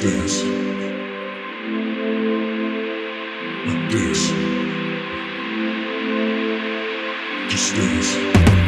space just this. Just space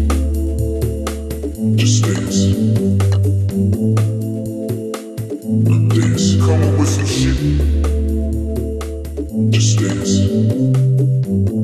不行。